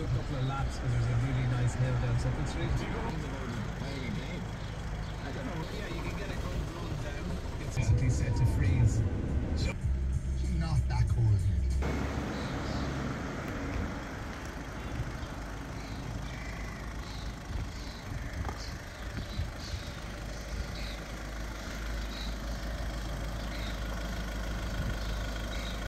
A couple of laps because there's a really nice hill down So Second Street.